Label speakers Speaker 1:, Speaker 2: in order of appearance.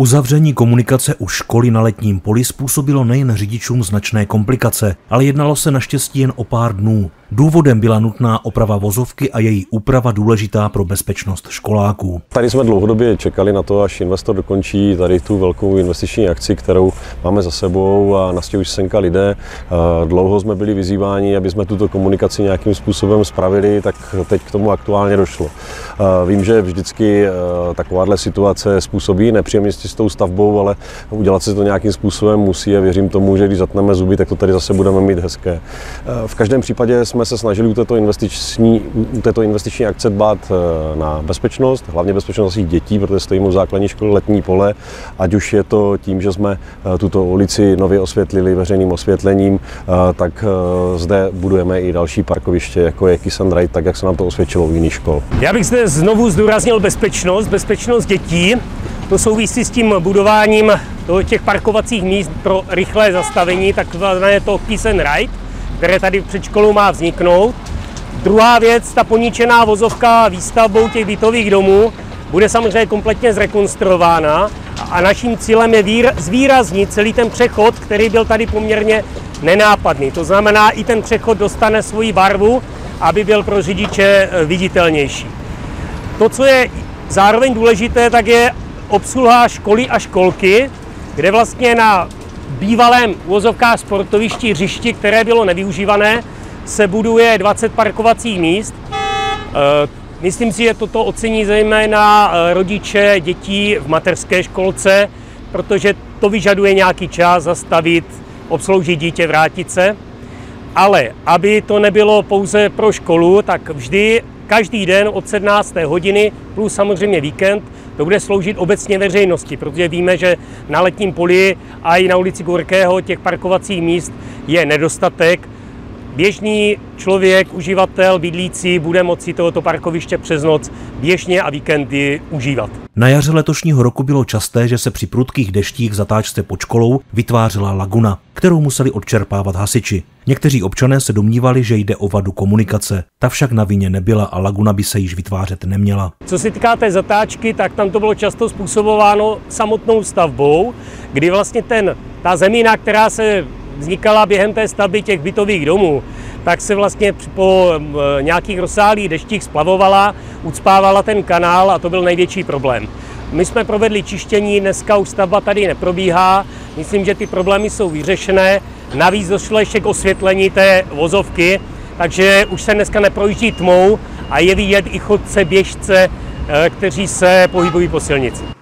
Speaker 1: Uzavření komunikace u školy na letním poli způsobilo nejen řidičům značné komplikace, ale jednalo se naštěstí jen o pár dnů. Důvodem byla nutná oprava vozovky a její úprava důležitá pro bezpečnost školáků.
Speaker 2: Tady jsme dlouhodobě čekali na to, až investor dokončí tady tu velkou investiční akci, kterou máme za sebou a nastěhují se senka lidé. Dlouho jsme byli vyzýváni, aby jsme tuto komunikaci nějakým způsobem spravili, tak teď k tomu aktuálně došlo. Vím, že vždycky takováhle situace způsobí nepříjemnosti s tou stavbou, ale udělat se to nějakým způsobem musí a věřím tomu, že když zatneme zuby, tak to tady zase budeme mít hezké. V každém případě jsme se snažili u této investiční, u této investiční akce dbát eh, na bezpečnost, hlavně bezpečnost našich dětí, protože stojíme v základní škole letní pole, ať už je to tím, že jsme eh, tuto ulici nově osvětlili veřejným osvětlením, eh, tak zde budujeme i další parkoviště, jako je Kiss tak jak se nám to osvědčilo u jiných škol.
Speaker 3: Já bych zde znovu zdůraznil bezpečnost, bezpečnost dětí. To souvisí s tím budováním těch parkovacích míst pro rychlé zastavení, takzvané to Kiss and Ride které tady před školou má vzniknout. Druhá věc, ta poničená vozovka výstavbou těch bytových domů bude samozřejmě kompletně zrekonstruována a naším cílem je výr, zvýraznit celý ten přechod, který byl tady poměrně nenápadný. To znamená, i ten přechod dostane svoji barvu, aby byl pro řidiče eh, viditelnější. To, co je zároveň důležité, tak je obsluha školy a školky, kde vlastně na bývalém uvozovkách sportovišti hřišti, které bylo nevyužívané, se buduje 20 parkovacích míst. Eh, myslím si, že toto ocení zejména eh, rodiče dětí v mateřské školce, protože to vyžaduje nějaký čas zastavit, obsloužit dítě, vrátit se. Ale aby to nebylo pouze pro školu, tak vždy každý den od 17. hodiny plus samozřejmě víkend to bude sloužit obecně veřejnosti, protože víme, že na letním poli a i na ulici Gorkého těch parkovacích míst je nedostatek. Běžný člověk, uživatel, bydlící bude moci tohoto parkoviště přes noc běžně a víkendy užívat.
Speaker 1: Na jaře letošního roku bylo časté, že se při prudkých deštích zatáčce pod školou vytvářela laguna, kterou museli odčerpávat hasiči. Někteří občané se domnívali, že jde o vadu komunikace. Ta však na vině nebyla a laguna by se již vytvářet neměla.
Speaker 3: Co se týká té zatáčky, tak tam to bylo často způsobováno samotnou stavbou, kdy vlastně ten, ta zemina, která se vznikala během té stavby těch bytových domů, tak se vlastně po nějakých rozsáhlých deštích splavovala, ucpávala ten kanál a to byl největší problém. My jsme provedli čištění, dneska už stavba tady neprobíhá, myslím, že ty problémy jsou vyřešené. Navíc došlo ještě k osvětlení té vozovky, takže už se dneska neprojíždí tmou a je vidět i chodce, běžce, eh, kteří se pohybují po silnici.